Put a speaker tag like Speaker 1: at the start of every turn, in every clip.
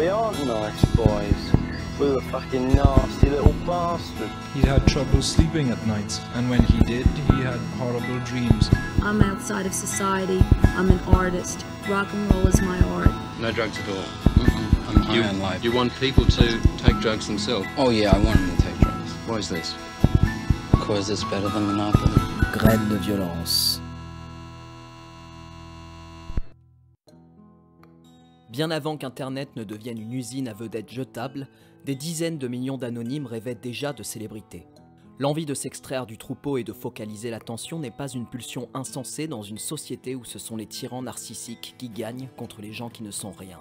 Speaker 1: We aren't nice boys. We're a fucking nasty little bastard.
Speaker 2: He had trouble sleeping at night, and when he did, he had horrible dreams.
Speaker 3: I'm outside of society. I'm an artist. Rock and roll is my art.
Speaker 4: No drugs at all.
Speaker 5: I'm high
Speaker 4: You,
Speaker 5: on life.
Speaker 4: you want people to take drugs themselves.
Speaker 5: Oh yeah, I want them to take drugs.
Speaker 4: Why is this?
Speaker 5: Because it's better than Monopoly.
Speaker 6: Graines de violence.
Speaker 7: Bien avant qu'Internet ne devienne une usine à vedettes jetables, des dizaines de millions d'anonymes rêvaient déjà de célébrité. L'envie de s'extraire du troupeau et de focaliser l'attention n'est pas une pulsion insensée dans une société où ce sont les tyrans narcissiques qui gagnent contre les gens qui ne sont rien.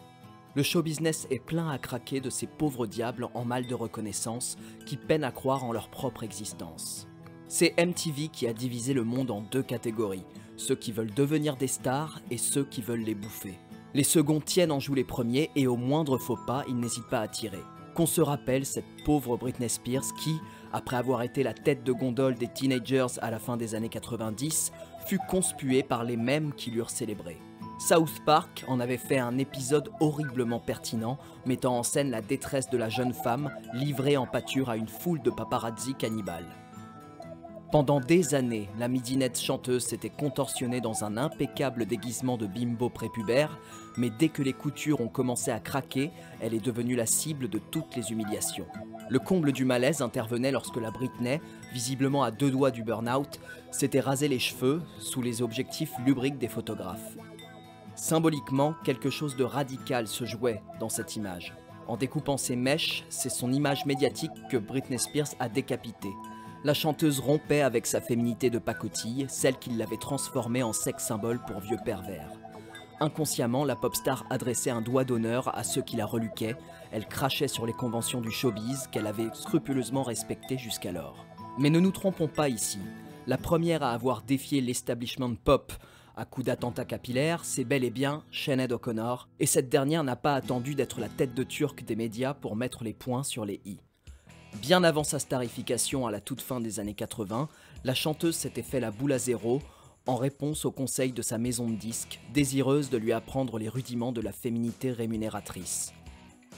Speaker 7: Le show business est plein à craquer de ces pauvres diables en mal de reconnaissance qui peinent à croire en leur propre existence. C'est MTV qui a divisé le monde en deux catégories, ceux qui veulent devenir des stars et ceux qui veulent les bouffer. Les seconds tiennent en joue les premiers et au moindre faux pas, ils n'hésitent pas à tirer. Qu'on se rappelle cette pauvre Britney Spears qui, après avoir été la tête de gondole des teenagers à la fin des années 90, fut conspuée par les mêmes qui l'eurent célébrée. South Park en avait fait un épisode horriblement pertinent, mettant en scène la détresse de la jeune femme livrée en pâture à une foule de paparazzi cannibales. Pendant des années, la midinette chanteuse s'était contorsionnée dans un impeccable déguisement de bimbo prépubère, mais dès que les coutures ont commencé à craquer, elle est devenue la cible de toutes les humiliations. Le comble du malaise intervenait lorsque la Britney, visiblement à deux doigts du burn-out, s'était rasé les cheveux sous les objectifs lubriques des photographes. Symboliquement, quelque chose de radical se jouait dans cette image. En découpant ses mèches, c'est son image médiatique que Britney Spears a décapité. La chanteuse rompait avec sa féminité de pacotille, celle qui l'avait transformée en sexe symbole pour vieux pervers. Inconsciemment, la pop star adressait un doigt d'honneur à ceux qui la reluquaient, elle crachait sur les conventions du showbiz qu'elle avait scrupuleusement respectées jusqu'alors. Mais ne nous trompons pas ici. La première à avoir défié l'establishment pop à coup d'attentat capillaire, c'est bel et bien Sinead O'Connor, et cette dernière n'a pas attendu d'être la tête de turc des médias pour mettre les points sur les i. Bien avant sa starification à la toute fin des années 80, la chanteuse s'était fait la boule à zéro en réponse aux conseils de sa maison de disques, désireuse de lui apprendre les rudiments de la féminité rémunératrice.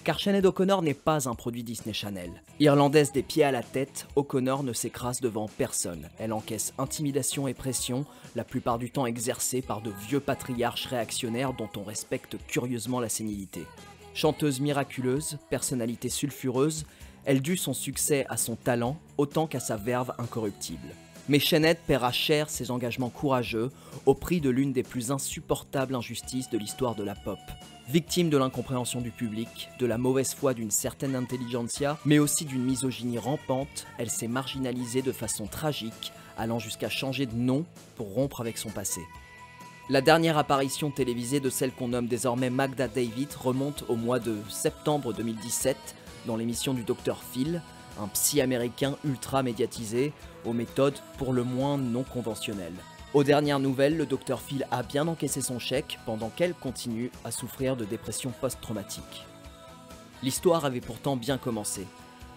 Speaker 7: Car Sinead O'Connor n'est pas un produit Disney Channel. Irlandaise des pieds à la tête, O'Connor ne s'écrase devant personne. Elle encaisse intimidation et pression, la plupart du temps exercée par de vieux patriarches réactionnaires dont on respecte curieusement la sénilité. Chanteuse miraculeuse, personnalité sulfureuse, elle dut son succès à son talent autant qu'à sa verve incorruptible. Mais Sinead paiera cher ses engagements courageux au prix de l'une des plus insupportables injustices de l'histoire de la pop. Victime de l'incompréhension du public, de la mauvaise foi d'une certaine intelligentsia, mais aussi d'une misogynie rampante, elle s'est marginalisée de façon tragique, allant jusqu'à changer de nom pour rompre avec son passé. La dernière apparition télévisée de celle qu'on nomme désormais Magda David remonte au mois de septembre 2017 dans l'émission du Dr Phil, un psy américain ultra médiatisé, aux méthodes pour le moins non conventionnelles. Aux dernières nouvelles, le Dr Phil a bien encaissé son chèque pendant qu'elle continue à souffrir de dépression post-traumatique. L'histoire avait pourtant bien commencé.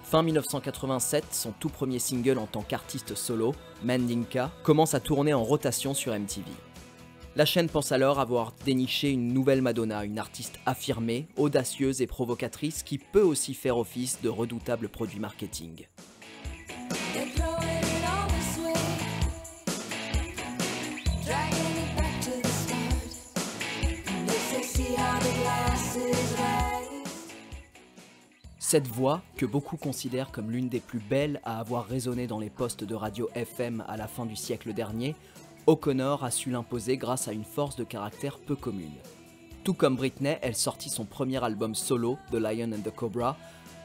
Speaker 7: Fin 1987, son tout premier single en tant qu'artiste solo, Mandinka, commence à tourner en rotation sur MTV. La chaîne pense alors avoir déniché une nouvelle Madonna, une artiste affirmée, audacieuse et provocatrice qui peut aussi faire office de redoutable produit marketing. Cette voix, que beaucoup considèrent comme l'une des plus belles à avoir résonné dans les postes de radio FM à la fin du siècle dernier, O'Connor a su l'imposer grâce à une force de caractère peu commune. Tout comme Britney, elle sortit son premier album solo, The Lion and the Cobra,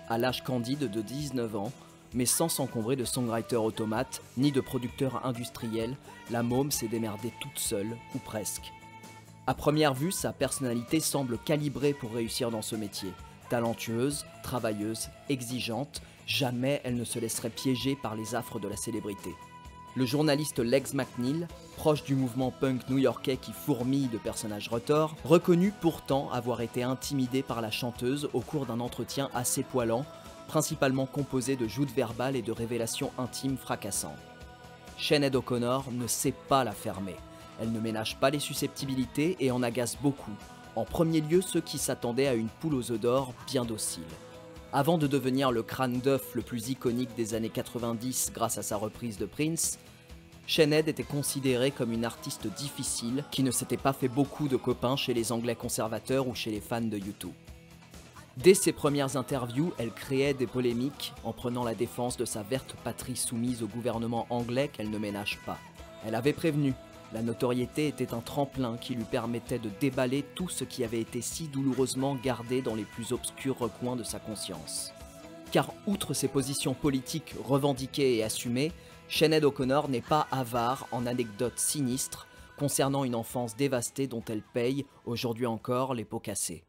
Speaker 7: à l'âge candide de 19 ans, mais sans s'encombrer de songwriter automate ni de producteur industriel, la môme s'est démerdée toute seule, ou presque. À première vue, sa personnalité semble calibrée pour réussir dans ce métier. Talentueuse, travailleuse, exigeante, jamais elle ne se laisserait piéger par les affres de la célébrité. Le journaliste Lex McNeil, proche du mouvement punk new-yorkais qui fourmille de personnages retors, reconnu pourtant avoir été intimidé par la chanteuse au cours d'un entretien assez poilant, principalement composé de joutes verbales et de révélations intimes fracassantes. Sinead O'Connor ne sait pas la fermer. Elle ne ménage pas les susceptibilités et en agace beaucoup, En premier lieu, ceux qui s'attendaient à une poule aux œufs d'or bien docile. Avant de devenir le crâne d'œuf le plus iconique des années 90 grâce à sa reprise de Prince, Shenhead était considérée comme une artiste difficile qui ne s'était pas fait beaucoup de copains chez les Anglais conservateurs ou chez les fans de YouTube. Dès ses premières interviews, elle créait des polémiques en prenant la défense de sa verte patrie soumise au gouvernement anglais qu'elle ne ménage pas. Elle avait prévenu, la notoriété était un tremplin qui lui permettait de déballer tout ce qui avait été si douloureusement gardé dans les plus obscurs recoins de sa conscience. Car outre ses positions politiques revendiquées et assumées, Sinead O'Connor n'est pas avare en anecdotes sinistres concernant une enfance dévastée dont elle paye, aujourd'hui encore, les pots cassés.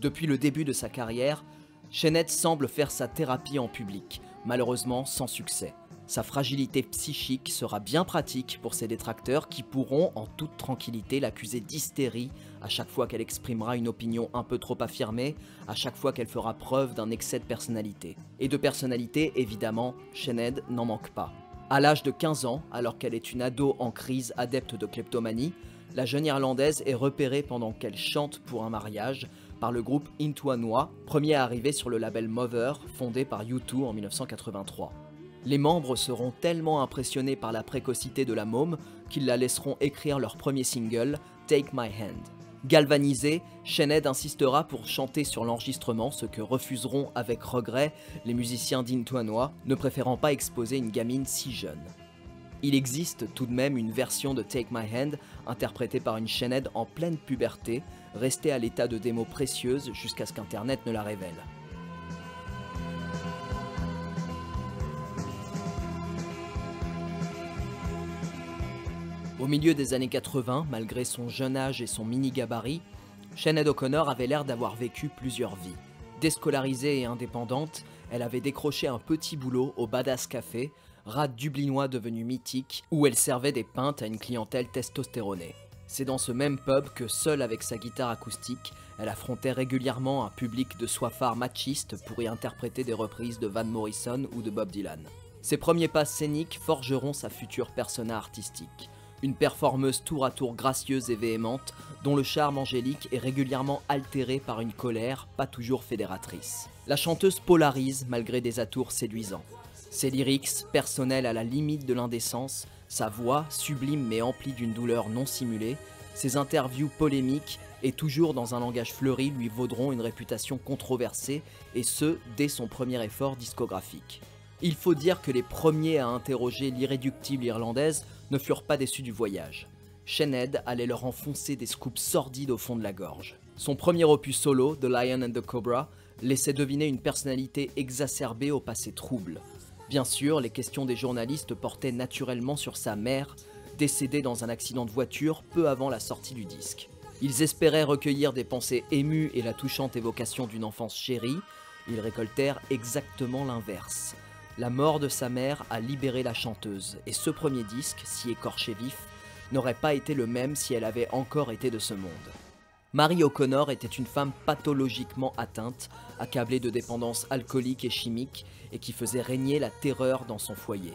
Speaker 7: Depuis le début de sa carrière, Sinead semble faire sa thérapie en public, malheureusement sans succès. Sa fragilité psychique sera bien pratique pour ses détracteurs qui pourront en toute tranquillité l'accuser d'hystérie à chaque fois qu'elle exprimera une opinion un peu trop affirmée, à chaque fois qu'elle fera preuve d'un excès de personnalité. Et de personnalité, évidemment, Sinead n'en manque pas. À l'âge de 15 ans, alors qu'elle est une ado en crise adepte de kleptomanie, la jeune Irlandaise est repérée pendant qu'elle chante pour un mariage par le groupe Noir, premier à arriver sur le label Mother, fondé par U2 en 1983. Les membres seront tellement impressionnés par la précocité de la môme qu'ils la laisseront écrire leur premier single, Take My Hand. Galvanisée, Sinead insistera pour chanter sur l'enregistrement, ce que refuseront avec regret les musiciens d'Intoinois, ne préférant pas exposer une gamine si jeune. Il existe tout de même une version de Take My Hand interprétée par une Sinead en pleine puberté, restée à l'état de démo précieuse jusqu'à ce qu'Internet ne la révèle. Au milieu des années 80, malgré son jeune âge et son mini-gabarit, Sinead O'Connor avait l'air d'avoir vécu plusieurs vies. Déscolarisée et indépendante, elle avait décroché un petit boulot au Badass Café, rat dublinois devenu mythique, où elle servait des pintes à une clientèle testostéronée. C'est dans ce même pub que, seule avec sa guitare acoustique, elle affrontait régulièrement un public de soifards machistes pour y interpréter des reprises de Van Morrison ou de Bob Dylan. Ses premiers pas scéniques forgeront sa future persona artistique une performeuse tour à tour gracieuse et véhémente, dont le charme angélique est régulièrement altéré par une colère pas toujours fédératrice. La chanteuse polarise malgré des atours séduisants. Ses lyrics, personnels à la limite de l'indécence, sa voix, sublime mais emplie d'une douleur non simulée, ses interviews polémiques et toujours dans un langage fleuri lui vaudront une réputation controversée, et ce, dès son premier effort discographique. Il faut dire que les premiers à interroger l'irréductible irlandaise ne furent pas déçus du voyage. Sinead allait leur enfoncer des scoops sordides au fond de la gorge. Son premier opus solo, The Lion and the Cobra, laissait deviner une personnalité exacerbée au passé trouble. Bien sûr, les questions des journalistes portaient naturellement sur sa mère, décédée dans un accident de voiture peu avant la sortie du disque. Ils espéraient recueillir des pensées émues et la touchante évocation d'une enfance chérie, ils récoltèrent exactement l'inverse. La mort de sa mère a libéré la chanteuse, et ce premier disque, si écorché vif, n'aurait pas été le même si elle avait encore été de ce monde. Marie O'Connor était une femme pathologiquement atteinte, accablée de dépendance alcoolique et chimique, et qui faisait régner la terreur dans son foyer.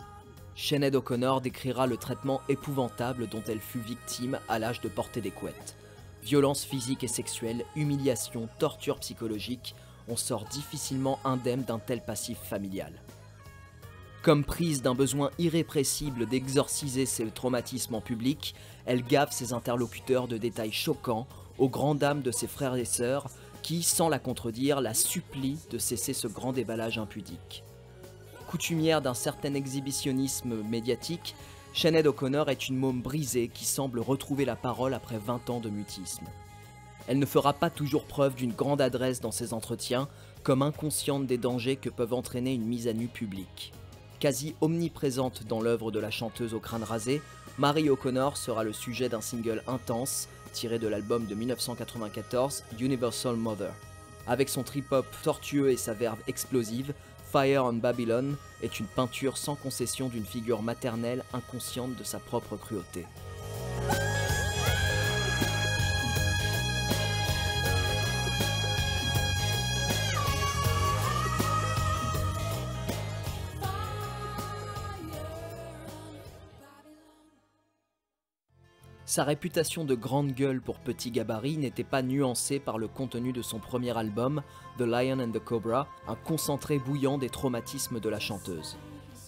Speaker 7: Sinead O'Connor décrira le traitement épouvantable dont elle fut victime à l'âge de porter des couettes. Violence physique et sexuelle, humiliation, torture psychologique, on sort difficilement indemne d'un tel passif familial. Comme prise d'un besoin irrépressible d'exorciser ses traumatismes en public, elle gave ses interlocuteurs de détails choquants, aux grandes dames de ses frères et sœurs, qui, sans la contredire, la supplient de cesser ce grand déballage impudique. Coutumière d'un certain exhibitionnisme médiatique, Sinead O'Connor est une môme brisée qui semble retrouver la parole après 20 ans de mutisme. Elle ne fera pas toujours preuve d'une grande adresse dans ses entretiens, comme inconsciente des dangers que peuvent entraîner une mise à nu publique. Quasi omniprésente dans l'œuvre de la chanteuse au crâne rasé, Marie O'Connor sera le sujet d'un single intense tiré de l'album de 1994 Universal Mother. Avec son trip-hop tortueux et sa verve explosive, Fire on Babylon est une peinture sans concession d'une figure maternelle inconsciente de sa propre cruauté. Sa réputation de grande gueule pour petit gabarit n'était pas nuancée par le contenu de son premier album, The Lion and the Cobra, un concentré bouillant des traumatismes de la chanteuse.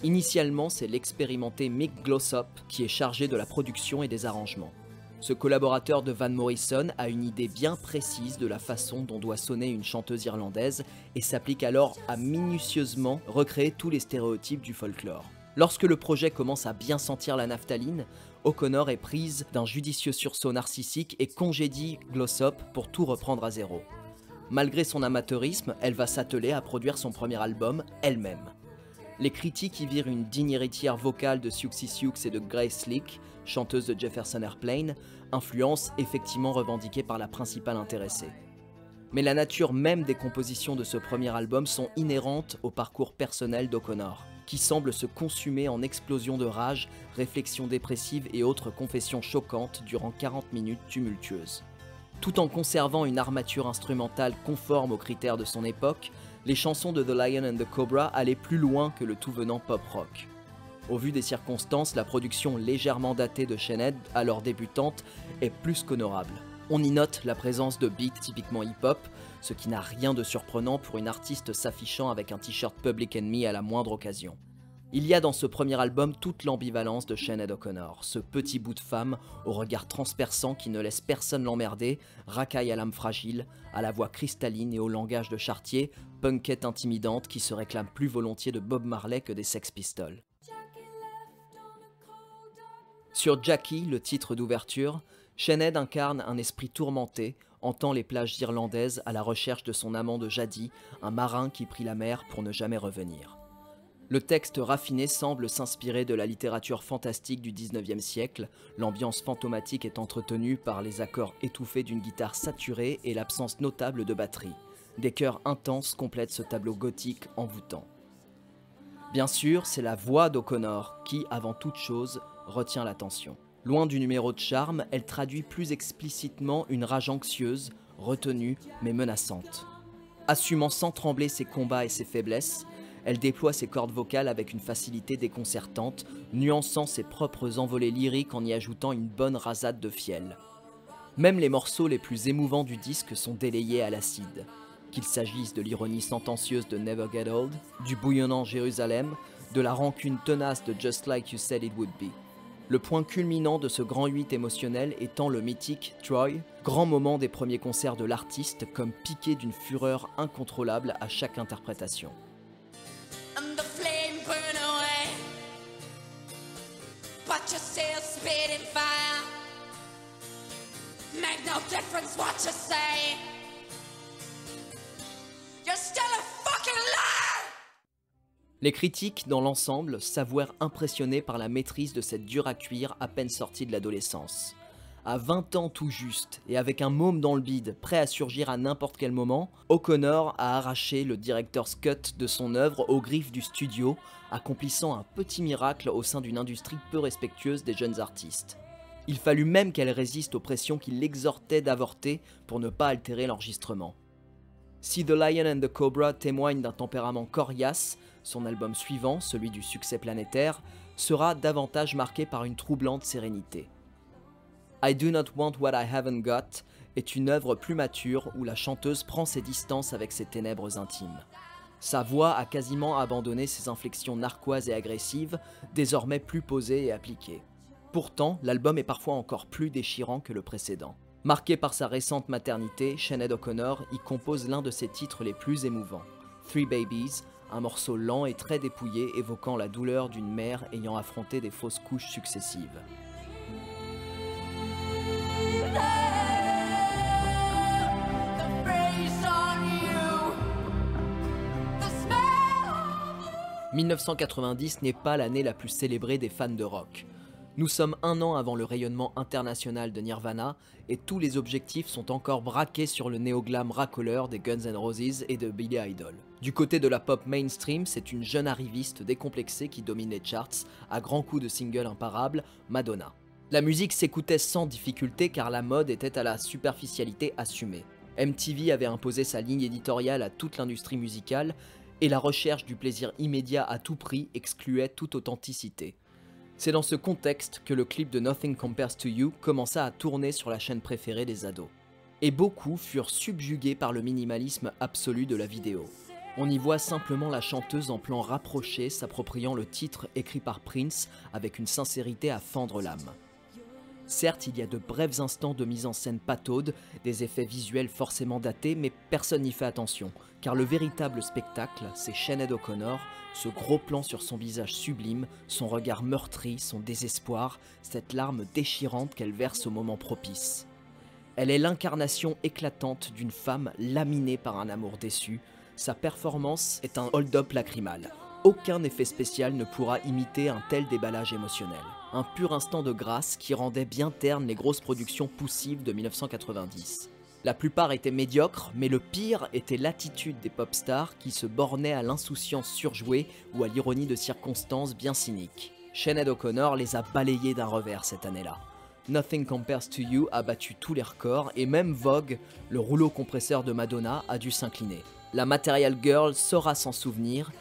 Speaker 7: Initialement, c'est l'expérimenté Mick Glossop qui est chargé de la production et des arrangements. Ce collaborateur de Van Morrison a une idée bien précise de la façon dont doit sonner une chanteuse irlandaise et s'applique alors à minutieusement recréer tous les stéréotypes du folklore. Lorsque le projet commence à bien sentir la naphtaline, O'Connor est prise d'un judicieux sursaut narcissique et congédie Glossop pour tout reprendre à zéro. Malgré son amateurisme, elle va s'atteler à produire son premier album elle-même. Les critiques y virent une digne héritière vocale de Siouxsie Sioux et de Grace Slick, chanteuse de Jefferson Airplane, influence effectivement revendiquée par la principale intéressée. Mais la nature même des compositions de ce premier album sont inhérentes au parcours personnel d'O'Connor qui semble se consumer en explosions de rage, réflexions dépressives et autres confessions choquantes durant 40 minutes tumultueuses. Tout en conservant une armature instrumentale conforme aux critères de son époque, les chansons de The Lion and the Cobra allaient plus loin que le tout venant pop rock. Au vu des circonstances, la production légèrement datée de Shenhead, alors débutante, est plus qu'honorable. On y note la présence de beats typiquement hip-hop, ce qui n'a rien de surprenant pour une artiste s'affichant avec un t-shirt Public Enemy à la moindre occasion. Il y a dans ce premier album toute l'ambivalence de Sinead O'Connor, ce petit bout de femme au regard transperçant qui ne laisse personne l'emmerder, racaille à l'âme fragile, à la voix cristalline et au langage de chartier, punkette intimidante qui se réclame plus volontiers de Bob Marley que des Sex Pistols. Sur Jackie, le titre d'ouverture, Sinead incarne un esprit tourmenté, entend les plages irlandaises à la recherche de son amant de jadis, un marin qui prit la mer pour ne jamais revenir. Le texte raffiné semble s'inspirer de la littérature fantastique du 19e siècle, l'ambiance fantomatique est entretenue par les accords étouffés d'une guitare saturée et l'absence notable de batterie. Des chœurs intenses complètent ce tableau gothique envoûtant. Bien sûr, c'est la voix d'O'Connor qui, avant toute chose, retient l'attention. Loin du numéro de charme, elle traduit plus explicitement une rage anxieuse, retenue mais menaçante. Assumant sans trembler ses combats et ses faiblesses, elle déploie ses cordes vocales avec une facilité déconcertante, nuançant ses propres envolées lyriques en y ajoutant une bonne rasade de fiel. Même les morceaux les plus émouvants du disque sont délayés à l'acide. Qu'il s'agisse de l'ironie sentencieuse de Never Get Old, du bouillonnant Jérusalem, de la rancune tenace de Just Like You Said It Would Be. Le point culminant de ce grand 8 émotionnel étant le mythique Troy, grand moment des premiers concerts de l'artiste comme piqué d'une fureur incontrôlable à chaque interprétation. Les critiques, dans l'ensemble, s'avouèrent impressionnés par la maîtrise de cette dure à cuire à peine sortie de l'adolescence. À 20 ans tout juste, et avec un môme dans le bide, prêt à surgir à n'importe quel moment, O'Connor a arraché le director's cut de son œuvre aux griffes du studio, accomplissant un petit miracle au sein d'une industrie peu respectueuse des jeunes artistes. Il fallut même qu'elle résiste aux pressions qui l'exhortaient d'avorter pour ne pas altérer l'enregistrement. Si The Lion and the Cobra témoigne d'un tempérament coriace, son album suivant, celui du succès planétaire, sera davantage marqué par une troublante sérénité. I Do Not Want What I Haven't Got est une œuvre plus mature où la chanteuse prend ses distances avec ses ténèbres intimes. Sa voix a quasiment abandonné ses inflexions narquoises et agressives, désormais plus posées et appliquées. Pourtant, l'album est parfois encore plus déchirant que le précédent. Marqué par sa récente maternité, Sinead O'Connor y compose l'un de ses titres les plus émouvants, Three Babies, un morceau lent et très dépouillé évoquant la douleur d'une mère ayant affronté des fausses couches successives. « 1990 n'est pas l'année la plus célébrée des fans de rock. Nous sommes un an avant le rayonnement international de Nirvana et tous les objectifs sont encore braqués sur le néoglam racoleur des Guns N' Roses et de Billy Idol. Du côté de la pop mainstream, c'est une jeune arriviste décomplexée qui domine les charts à grands coups de singles imparables, Madonna. La musique s'écoutait sans difficulté car la mode était à la superficialité assumée. MTV avait imposé sa ligne éditoriale à toute l'industrie musicale et la recherche du plaisir immédiat à tout prix excluait toute authenticité. C'est dans ce contexte que le clip de Nothing Compares to You commença à tourner sur la chaîne préférée des ados. Et beaucoup furent subjugués par le minimalisme absolu de la vidéo. On y voit simplement la chanteuse en plan rapproché s'appropriant le titre écrit par Prince avec une sincérité à fendre l'âme. Certes, il y a de brefs instants de mise en scène pataude, des effets visuels forcément datés, mais personne n'y fait attention, car le véritable spectacle, c'est Sinead O'Connor, ce gros plan sur son visage sublime, son regard meurtri, son désespoir, cette larme déchirante qu'elle verse au moment propice. Elle est l'incarnation éclatante d'une femme laminée par un amour déçu, sa performance est un hold-up lacrymal. Aucun effet spécial ne pourra imiter un tel déballage émotionnel. Un pur instant de grâce qui rendait bien ternes les grosses productions poussives de 1990. La plupart étaient médiocres, mais le pire était l'attitude des pop stars qui se bornaient à l'insouciance surjouée ou à l'ironie de circonstances bien cyniques. Sinead O'Connor les a balayés d'un revers cette année-là. Nothing Compares to You a battu tous les records et même Vogue, le rouleau compresseur de Madonna, a dû s'incliner. La Material Girl saura s'en souvenir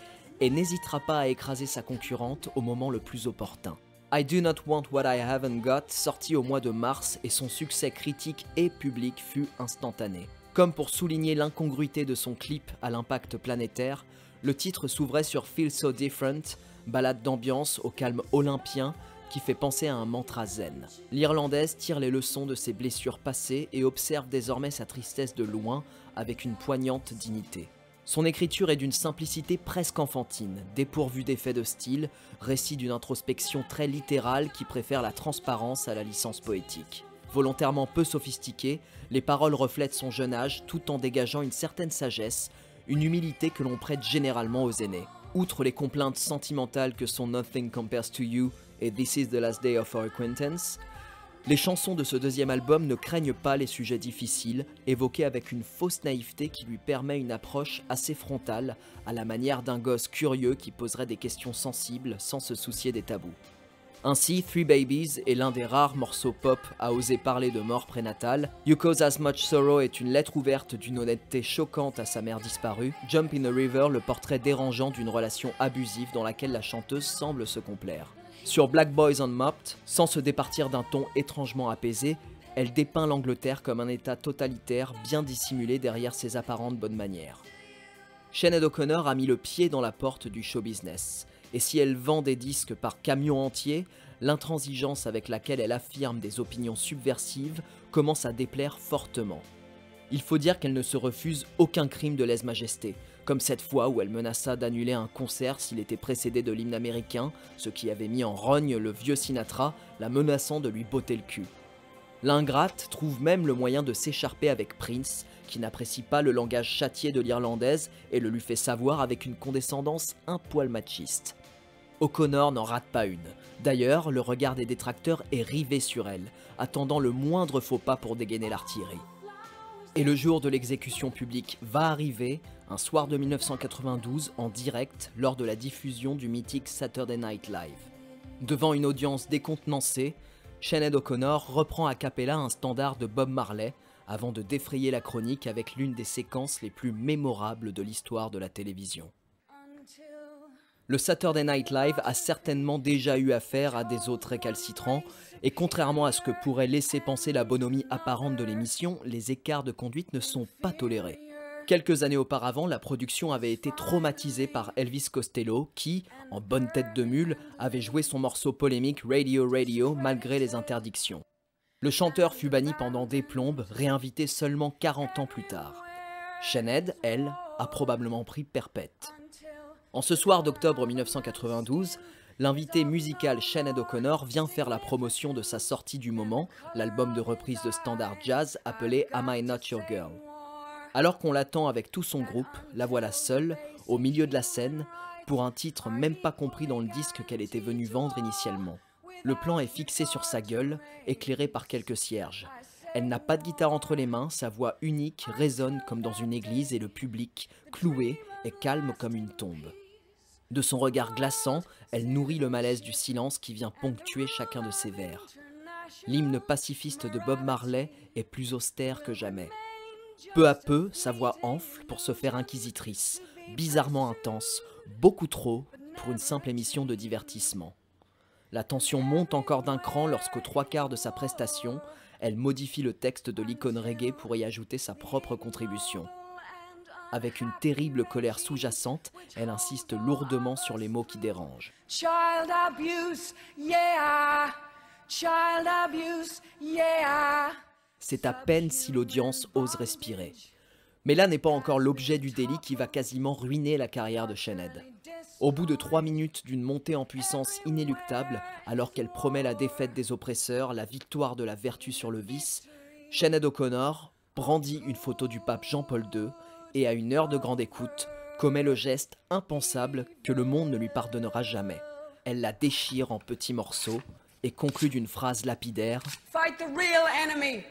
Speaker 7: et n'hésitera pas à écraser sa concurrente au moment le plus opportun. I Do Not Want What I Haven't Got, sorti au mois de mars, et son succès critique et public fut instantané. Comme pour souligner l'incongruité de son clip à l'impact planétaire, le titre s'ouvrait sur Feel So Different, balade d'ambiance au calme olympien qui fait penser à un mantra zen. L'Irlandaise tire les leçons de ses blessures passées et observe désormais sa tristesse de loin avec une poignante dignité. Son écriture est d'une simplicité presque enfantine, dépourvue d'effets de style, récit d'une introspection très littérale qui préfère la transparence à la licence poétique. Volontairement peu sophistiquée, les paroles reflètent son jeune âge tout en dégageant une certaine sagesse, une humilité que l'on prête généralement aux aînés. Outre les complaintes sentimentales que sont Nothing Compares to You et This is the Last Day of Our Acquaintance, les chansons de ce deuxième album ne craignent pas les sujets difficiles, évoqués avec une fausse naïveté qui lui permet une approche assez frontale, à la manière d'un gosse curieux qui poserait des questions sensibles sans se soucier des tabous. Ainsi, Three Babies est l'un des rares morceaux pop à oser parler de mort prénatale. You Cause As Much Sorrow est une lettre ouverte d'une honnêteté choquante à sa mère disparue. Jump in a River, le portrait dérangeant d'une relation abusive dans laquelle la chanteuse semble se complaire. Sur Black Boys Unmopped, sans se départir d'un ton étrangement apaisé, elle dépeint l'Angleterre comme un état totalitaire bien dissimulé derrière ses apparentes bonnes manières. Sinead O'Connor a mis le pied dans la porte du show business, et si elle vend des disques par camion entier, l'intransigeance avec laquelle elle affirme des opinions subversives commence à déplaire fortement. Il faut dire qu'elle ne se refuse aucun crime de lèse-majesté, comme cette fois où elle menaça d'annuler un concert s'il était précédé de l'hymne américain, ce qui avait mis en rogne le vieux Sinatra, la menaçant de lui botter le cul. L'ingrate trouve même le moyen de s'écharper avec Prince, qui n'apprécie pas le langage châtié de l'irlandaise et le lui fait savoir avec une condescendance un poil machiste. O'Connor n'en rate pas une. D'ailleurs, le regard des détracteurs est rivé sur elle, attendant le moindre faux pas pour dégainer l'artillerie. Et le jour de l'exécution publique va arriver, un soir de 1992, en direct, lors de la diffusion du mythique Saturday Night Live. Devant une audience décontenancée, Sinead O'Connor reprend à cappella un standard de Bob Marley, avant de défrayer la chronique avec l'une des séquences les plus mémorables de l'histoire de la télévision. Le Saturday Night Live a certainement déjà eu affaire à des autres récalcitrants, et contrairement à ce que pourrait laisser penser la bonhomie apparente de l'émission, les écarts de conduite ne sont pas tolérés. Quelques années auparavant, la production avait été traumatisée par Elvis Costello qui, en bonne tête de mule, avait joué son morceau polémique Radio Radio malgré les interdictions. Le chanteur fut banni pendant des plombes, réinvité seulement 40 ans plus tard. Sinead, elle, a probablement pris perpète. En ce soir d'octobre 1992, l'invité musical Sinead O'Connor vient faire la promotion de sa sortie du moment, l'album de reprise de standard jazz appelé Am I Not Your Girl. Alors qu'on l'attend avec tout son groupe, la voilà seule, au milieu de la scène, pour un titre même pas compris dans le disque qu'elle était venue vendre initialement. Le plan est fixé sur sa gueule, éclairé par quelques cierges. Elle n'a pas de guitare entre les mains, sa voix unique résonne comme dans une église et le public, cloué, est calme comme une tombe. De son regard glaçant, elle nourrit le malaise du silence qui vient ponctuer chacun de ses vers. L'hymne pacifiste de Bob Marley est plus austère que jamais. Peu à peu, sa voix enfle pour se faire inquisitrice, bizarrement intense, beaucoup trop pour une simple émission de divertissement. La tension monte encore d'un cran lorsqu'aux trois quarts de sa prestation, elle modifie le texte de l'icône reggae pour y ajouter sa propre contribution. Avec une terrible colère sous-jacente, elle insiste lourdement sur les mots qui dérangent. C'est à peine si l'audience ose respirer. Mais là n'est pas encore l'objet du délit qui va quasiment ruiner la carrière de Shened. Au bout de trois minutes d'une montée en puissance inéluctable, alors qu'elle promet la défaite des oppresseurs, la victoire de la vertu sur le vice, Shened O'Connor brandit une photo du pape Jean-Paul II et à une heure de grande écoute, commet le geste impensable que le monde ne lui pardonnera jamais. Elle la déchire en petits morceaux et conclut d'une phrase lapidaire
Speaker 8: Fight the real enemy.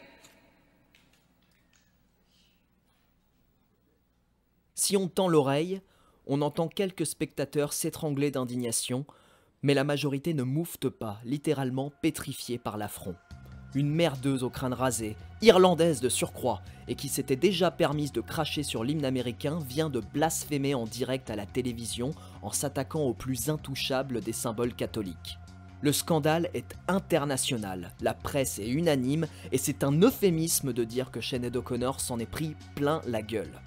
Speaker 7: Si on tend l'oreille, on entend quelques spectateurs s'étrangler d'indignation, mais la majorité ne moufte pas, littéralement pétrifiée par l'affront. Une merdeuse au crâne rasé, irlandaise de surcroît, et qui s'était déjà permise de cracher sur l'hymne américain, vient de blasphémer en direct à la télévision en s'attaquant au plus intouchable des symboles catholiques. Le scandale est international, la presse est unanime, et c'est un euphémisme de dire que Sinead O'Connor s'en est pris plein la gueule.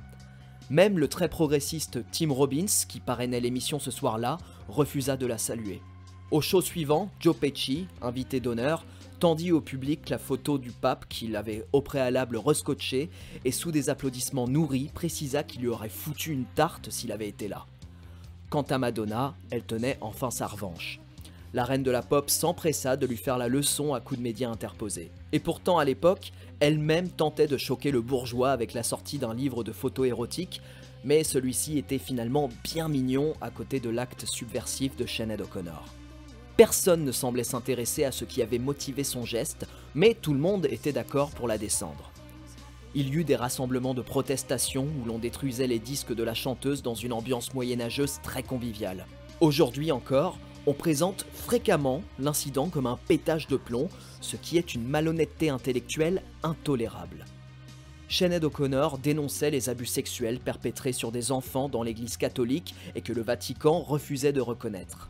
Speaker 7: Même le très progressiste Tim Robbins, qui parrainait l'émission ce soir-là, refusa de la saluer. Au show suivant, Joe Pesci, invité d'honneur, tendit au public la photo du pape qu'il avait au préalable rescotché et sous des applaudissements nourris précisa qu'il lui aurait foutu une tarte s'il avait été là. Quant à Madonna, elle tenait enfin sa revanche. La reine de la pop s'empressa de lui faire la leçon à coups de médias interposés. Et pourtant, à l'époque, elle-même tentait de choquer le bourgeois avec la sortie d'un livre de photos érotiques, mais celui-ci était finalement bien mignon à côté de l'acte subversif de Sinead O'Connor. Personne ne semblait s'intéresser à ce qui avait motivé son geste, mais tout le monde était d'accord pour la descendre. Il y eut des rassemblements de protestation où l'on détruisait les disques de la chanteuse dans une ambiance moyenâgeuse très conviviale. Aujourd'hui encore, on présente fréquemment l'incident comme un pétage de plomb, ce qui est une malhonnêteté intellectuelle intolérable. Sinead O'Connor dénonçait les abus sexuels perpétrés sur des enfants dans l'église catholique et que le Vatican refusait de reconnaître.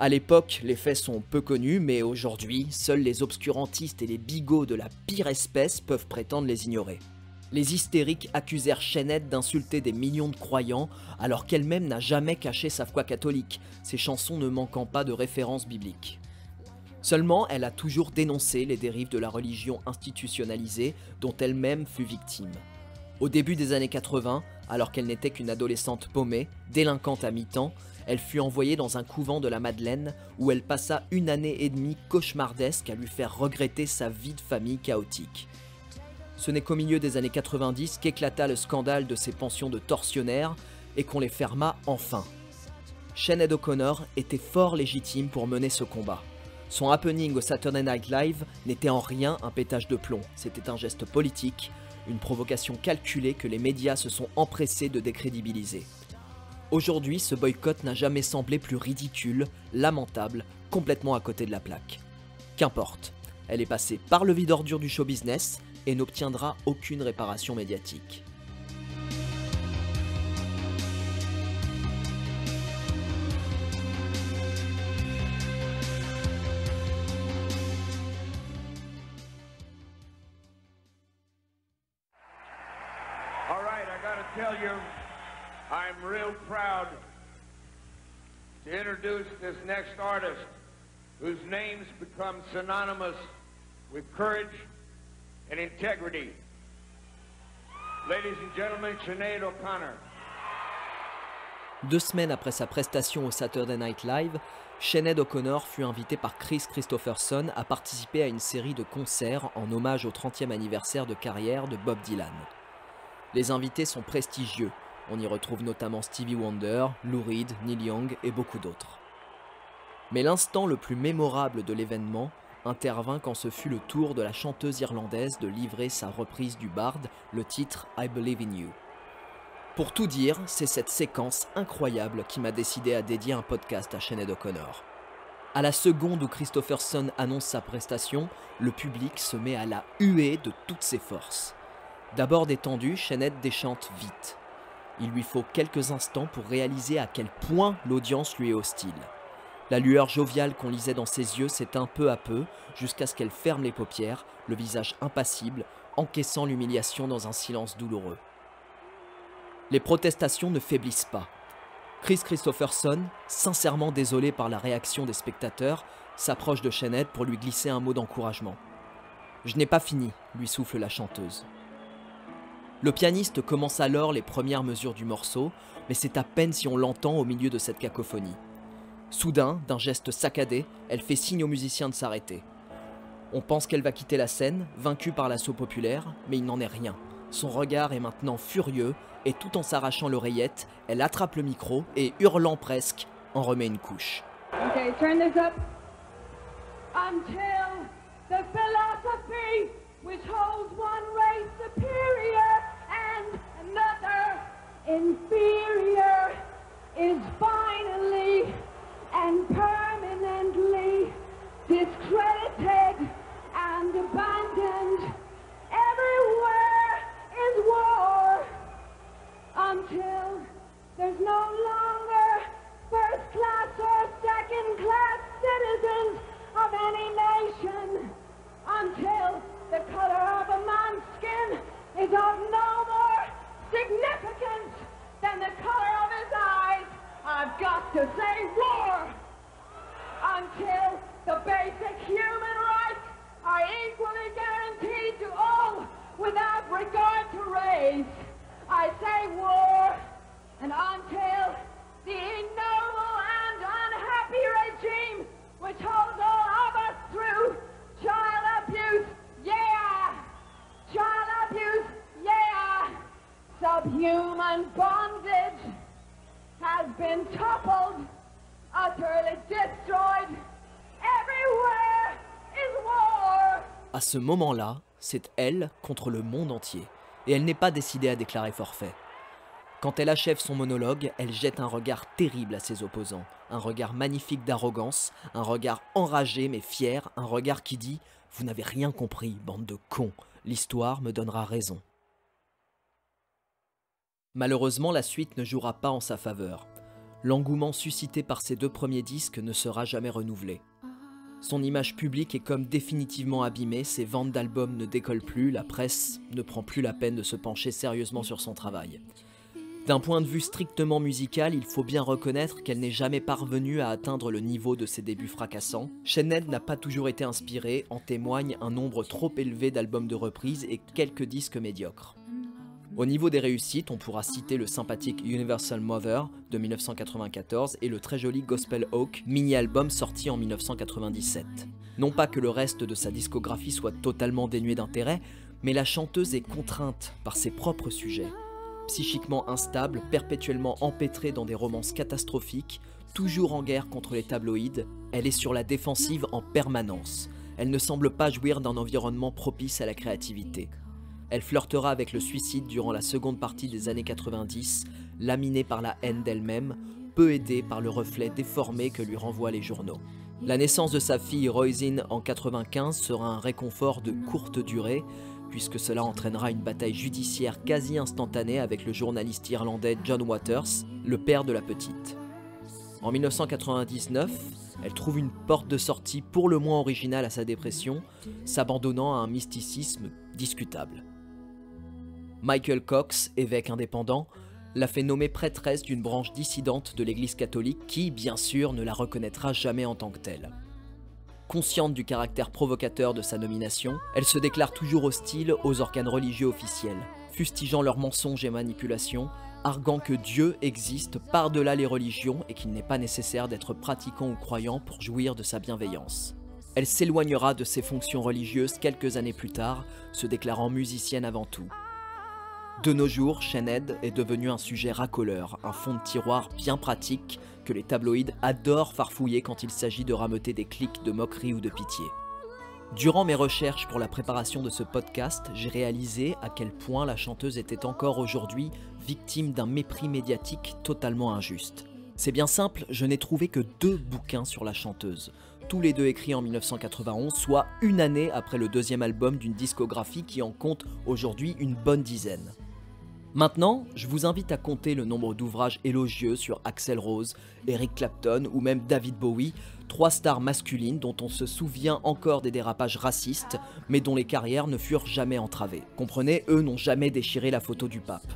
Speaker 7: À l'époque, les faits sont peu connus, mais aujourd'hui, seuls les obscurantistes et les bigots de la pire espèce peuvent prétendre les ignorer. Les hystériques accusèrent Sinead d'insulter des millions de croyants, alors qu'elle-même n'a jamais caché sa foi catholique, ses chansons ne manquant pas de références bibliques. Seulement, elle a toujours dénoncé les dérives de la religion institutionnalisée dont elle-même fut victime. Au début des années 80, alors qu'elle n'était qu'une adolescente paumée, délinquante à mi-temps, elle fut envoyée dans un couvent de la Madeleine où elle passa une année et demie cauchemardesque à lui faire regretter sa vie de famille chaotique. Ce n'est qu'au milieu des années 90 qu'éclata le scandale de ces pensions de tortionnaires et qu'on les ferma enfin. Sinead O'Connor était fort légitime pour mener ce combat. Son happening au Saturday Night Live n'était en rien un pétage de plomb, c'était un geste politique, une provocation calculée que les médias se sont empressés de décrédibiliser. Aujourd'hui, ce boycott n'a jamais semblé plus ridicule, lamentable, complètement à côté de la plaque. Qu'importe, elle est passée par le vide ordure du show business et n'obtiendra aucune réparation médiatique.
Speaker 9: All right, I got to tell you, I'm real proud to introduce this next artist whose names become synonymous with courage and integrity. Ladies and gentlemen, O'Connor.
Speaker 7: Deux semaines après sa prestation au Saturday Night Live, Sinead O'Connor fut invitée par Chris Christopherson à participer à une série de concerts en hommage au 30e anniversaire de carrière de Bob Dylan. Les invités sont prestigieux, on y retrouve notamment Stevie Wonder, Lou Reed, Neil Young et beaucoup d'autres. Mais l'instant le plus mémorable de l'événement intervint quand ce fut le tour de la chanteuse irlandaise de livrer sa reprise du Bard, le titre I Believe in You. Pour tout dire, c'est cette séquence incroyable qui m'a décidé à dédier un podcast à Sinead O'Connor. À la seconde où Christopherson annonce sa prestation, le public se met à la huer de toutes ses forces. D'abord détendu, Sinead déchante vite. Il lui faut quelques instants pour réaliser à quel point l'audience lui est hostile. La lueur joviale qu'on lisait dans ses yeux s'éteint peu à peu, jusqu'à ce qu'elle ferme les paupières, le visage impassible, encaissant l'humiliation dans un silence douloureux. Les protestations ne faiblissent pas. Chris Christopherson, sincèrement désolé par la réaction des spectateurs, s'approche de Shened pour lui glisser un mot d'encouragement. Je n'ai pas fini, lui souffle la chanteuse. Le pianiste commence alors les premières mesures du morceau, mais c'est à peine si on l'entend au milieu de cette cacophonie. Soudain, d'un geste saccadé, elle fait signe aux musiciens de s'arrêter. On pense qu'elle va quitter la scène, vaincue par l'assaut populaire, mais il n'en est rien. Son regard est maintenant furieux, et tout en s'arrachant l'oreillette, elle attrape le micro et, hurlant presque, en remet une couche.
Speaker 8: Okay, turn this until the philosophy which holds one race superior and another inferior is finally and permanently discredited and abandoned. Everywhere is war until there's no longer first class or second class citizens of any nation until the color of a man's skin is of no more significance than the color. I've got to say war! Until the basic human rights are equally guaranteed to all without regard to race. I say war, and until the ignoble and unhappy regime which holds all of us through child abuse, yeah, child abuse, yeah, subhuman bondage has.
Speaker 7: À ce moment-là, c'est elle contre le monde entier, et elle n'est pas décidée à déclarer forfait. Quand elle achève son monologue, elle jette un regard terrible à ses opposants, un regard magnifique d'arrogance, un regard enragé mais fier, un regard qui dit ⁇ Vous n'avez rien compris, bande de cons, l'histoire me donnera raison ⁇ Malheureusement, la suite ne jouera pas en sa faveur. L'engouement suscité par ses deux premiers disques ne sera jamais renouvelé. Son image publique est comme définitivement abîmée, ses ventes d'albums ne décollent plus, la presse ne prend plus la peine de se pencher sérieusement sur son travail. D'un point de vue strictement musical, il faut bien reconnaître qu'elle n'est jamais parvenue à atteindre le niveau de ses débuts fracassants. Shened n'a pas toujours été inspirée, en témoigne un nombre trop élevé d'albums de reprise et quelques disques médiocres. Au niveau des réussites, on pourra citer le sympathique Universal Mother de 1994 et le très joli Gospel Oak, mini-album sorti en 1997. Non pas que le reste de sa discographie soit totalement dénué d'intérêt, mais la chanteuse est contrainte par ses propres sujets. Psychiquement instable, perpétuellement empêtrée dans des romances catastrophiques, toujours en guerre contre les tabloïds, elle est sur la défensive en permanence. Elle ne semble pas jouir d'un environnement propice à la créativité. Elle flirtera avec le suicide durant la seconde partie des années 90, laminée par la haine d'elle-même, peu aidée par le reflet déformé que lui renvoient les journaux. La naissance de sa fille Roisin en 95 sera un réconfort de courte durée, puisque cela entraînera une bataille judiciaire quasi instantanée avec le journaliste irlandais John Waters, le père de la petite. En 1999, elle trouve une porte de sortie pour le moins originale à sa dépression, s'abandonnant à un mysticisme discutable. Michael Cox, évêque indépendant, l'a fait nommer prêtresse d'une branche dissidente de l'Église catholique qui, bien sûr, ne la reconnaîtra jamais en tant que telle. Consciente du caractère provocateur de sa nomination, elle se déclare toujours hostile aux organes religieux officiels, fustigeant leurs mensonges et manipulations, arguant que Dieu existe par-delà les religions et qu'il n'est pas nécessaire d'être pratiquant ou croyant pour jouir de sa bienveillance. Elle s'éloignera de ses fonctions religieuses quelques années plus tard, se déclarant musicienne avant tout. De nos jours, Shened est devenu un sujet racoleur, un fond de tiroir bien pratique que les tabloïds adorent farfouiller quand il s'agit de rameuter des clics de moquerie ou de pitié. Durant mes recherches pour la préparation de ce podcast, j'ai réalisé à quel point la chanteuse était encore aujourd'hui victime d'un mépris médiatique totalement injuste. C'est bien simple, je n'ai trouvé que deux bouquins sur la chanteuse, tous les deux écrits en 1991, soit une année après le deuxième album d'une discographie qui en compte aujourd'hui une bonne dizaine. Maintenant, je vous invite à compter le nombre d'ouvrages élogieux sur Axel Rose, Eric Clapton ou même David Bowie, trois stars masculines dont on se souvient encore des dérapages racistes, mais dont les carrières ne furent jamais entravées. Comprenez, eux n'ont jamais déchiré la photo du pape.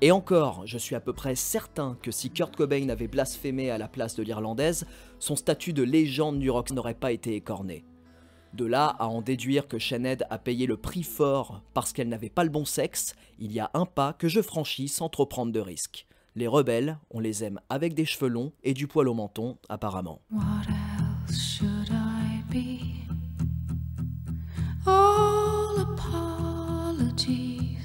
Speaker 7: Et encore, je suis à peu près certain que si Kurt Cobain avait blasphémé à la place de l'Irlandaise, son statut de légende du rock n'aurait pas été écorné. De là à en déduire que Sinead a payé le prix fort parce qu'elle n'avait pas le bon sexe, il y a un pas que je franchis sans trop prendre de risques. Les rebelles, on les aime avec des cheveux longs et du poil au menton, apparemment.
Speaker 10: What else should I be? All apologies.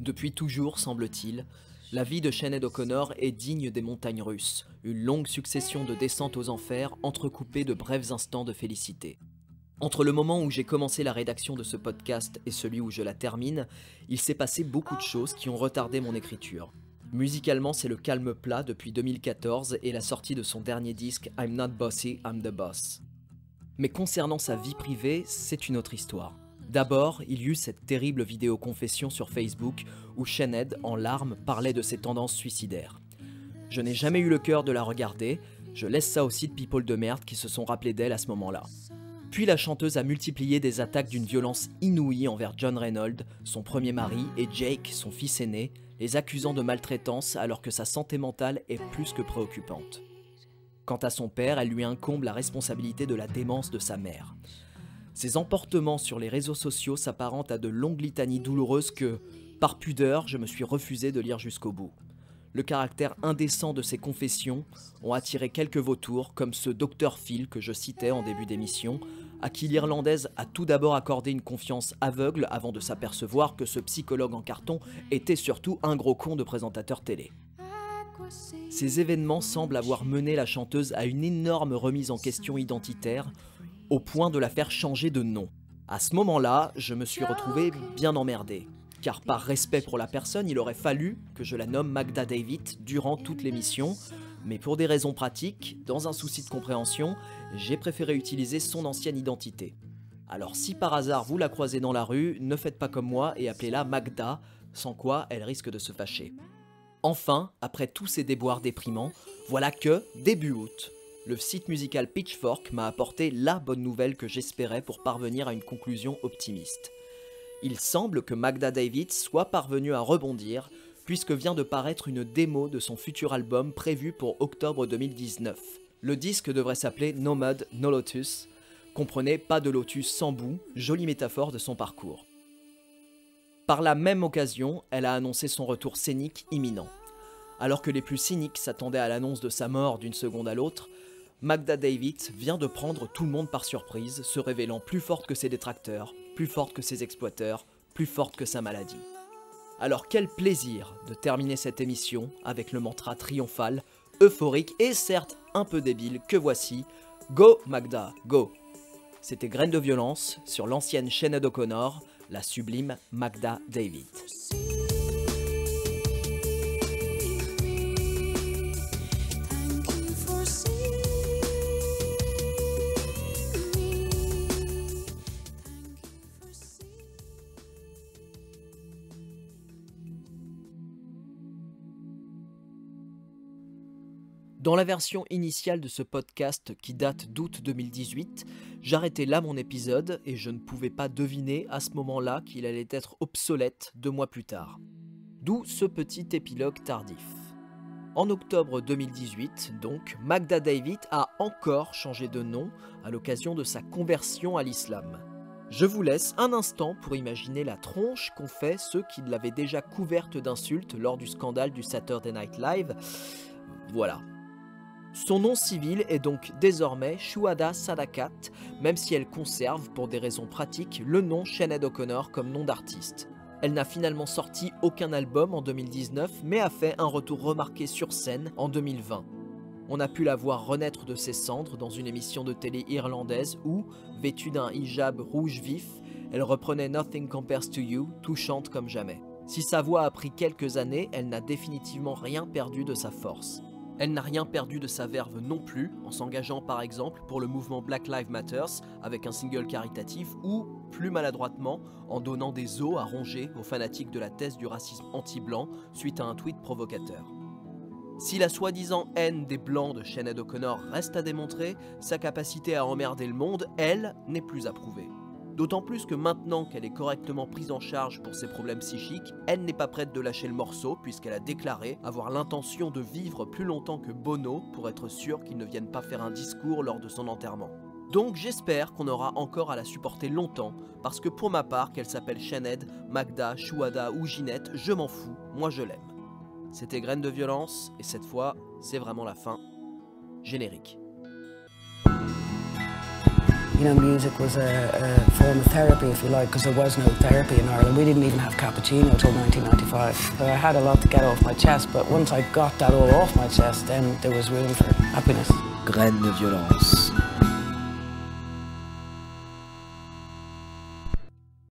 Speaker 7: Depuis toujours, semble-t-il, la vie de Sinead O'Connor est digne des montagnes russes, une longue succession de descentes aux enfers entrecoupées de brefs instants de félicité. Entre le moment où j'ai commencé la rédaction de ce podcast et celui où je la termine, il s'est passé beaucoup de choses qui ont retardé mon écriture. Musicalement, c'est le calme plat depuis 2014 et la sortie de son dernier disque I'm Not Bossy, I'm the Boss. Mais concernant sa vie privée, c'est une autre histoire. D'abord, il y eut cette terrible vidéo confession sur Facebook où Sinead, en larmes, parlait de ses tendances suicidaires. Je n'ai jamais eu le cœur de la regarder, je laisse ça aussi de people de merde qui se sont rappelés d'elle à ce moment-là. Puis la chanteuse a multiplié des attaques d'une violence inouïe envers John Reynolds, son premier mari, et Jake, son fils aîné, les accusant de maltraitance alors que sa santé mentale est plus que préoccupante. Quant à son père, elle lui incombe la responsabilité de la démence de sa mère. Ses emportements sur les réseaux sociaux s'apparentent à de longues litanies douloureuses que, par pudeur, je me suis refusé de lire jusqu'au bout. Le caractère indécent de ses confessions ont attiré quelques vautours, comme ce Dr Phil que je citais en début d'émission, à qui l'Irlandaise a tout d'abord accordé une confiance aveugle avant de s'apercevoir que ce psychologue en carton était surtout un gros con de présentateur télé. Ces événements semblent avoir mené la chanteuse à une énorme remise en question identitaire, au point de la faire changer de nom. À ce moment-là, je me suis retrouvé bien emmerdé, car par respect pour la personne, il aurait fallu que je la nomme Magda David durant toute l'émission, mais pour des raisons pratiques, dans un souci de compréhension, j'ai préféré utiliser son ancienne identité. Alors si par hasard vous la croisez dans la rue, ne faites pas comme moi et appelez-la Magda, sans quoi elle risque de se fâcher. Enfin, après tous ces déboires déprimants, voilà que, début août, le site musical Pitchfork m'a apporté la bonne nouvelle que j'espérais pour parvenir à une conclusion optimiste. Il semble que Magda David soit parvenue à rebondir, puisque vient de paraître une démo de son futur album prévu pour octobre 2019. Le disque devrait s'appeler No Mud, No Lotus, comprenez pas de lotus sans bout, jolie métaphore de son parcours. Par la même occasion, elle a annoncé son retour scénique imminent. Alors que les plus cyniques s'attendaient à l'annonce de sa mort d'une seconde à l'autre, Magda David vient de prendre tout le monde par surprise, se révélant plus forte que ses détracteurs, plus forte que ses exploiteurs, plus forte que sa maladie. Alors quel plaisir de terminer cette émission avec le mantra triomphal, euphorique et certes un peu débile que voici Go Magda, go C'était Graines de violence sur l'ancienne chaîne d'O'Connor, la sublime Magda David. Dans la version initiale de ce podcast qui date d'août 2018, j'arrêtais là mon épisode et je ne pouvais pas deviner à ce moment-là qu'il allait être obsolète deux mois plus tard. D'où ce petit épilogue tardif. En octobre 2018, donc, Magda David a encore changé de nom à l'occasion de sa conversion à l'islam. Je vous laisse un instant pour imaginer la tronche qu'ont fait ceux qui l'avaient déjà couverte d'insultes lors du scandale du Saturday Night Live. Voilà, son nom civil est donc désormais Shuada Sadakat, même si elle conserve, pour des raisons pratiques, le nom Sinead O'Connor comme nom d'artiste. Elle n'a finalement sorti aucun album en 2019, mais a fait un retour remarqué sur scène en 2020. On a pu la voir renaître de ses cendres dans une émission de télé irlandaise où, vêtue d'un hijab rouge vif, elle reprenait Nothing Compares to You, touchante comme jamais. Si sa voix a pris quelques années, elle n'a définitivement rien perdu de sa force. Elle n'a rien perdu de sa verve non plus, en s'engageant par exemple pour le mouvement Black Lives Matter avec un single caritatif ou, plus maladroitement, en donnant des os à ronger aux fanatiques de la thèse du racisme anti-blanc suite à un tweet provocateur. Si la soi-disant haine des blancs de Sinead O'Connor reste à démontrer, sa capacité à emmerder le monde, elle, n'est plus approuvée. D'autant plus que maintenant qu'elle est correctement prise en charge pour ses problèmes psychiques, elle n'est pas prête de lâcher le morceau puisqu'elle a déclaré avoir l'intention de vivre plus longtemps que Bono pour être sûre qu'il ne vienne pas faire un discours lors de son enterrement. Donc j'espère qu'on aura encore à la supporter longtemps, parce que pour ma part, qu'elle s'appelle Sinead, Magda, Chouada ou Ginette, je m'en fous, moi je l'aime. C'était Graines de violence, et cette fois, c'est vraiment la fin. Générique.
Speaker 8: You know, music was a, a form of therapy, if you like, because there was no therapy in Ireland. We didn't even have cappuccino until 1995. So I had a lot to get off my chest, but once I got that all off my chest, then there was room for happiness.
Speaker 11: Graines de violence.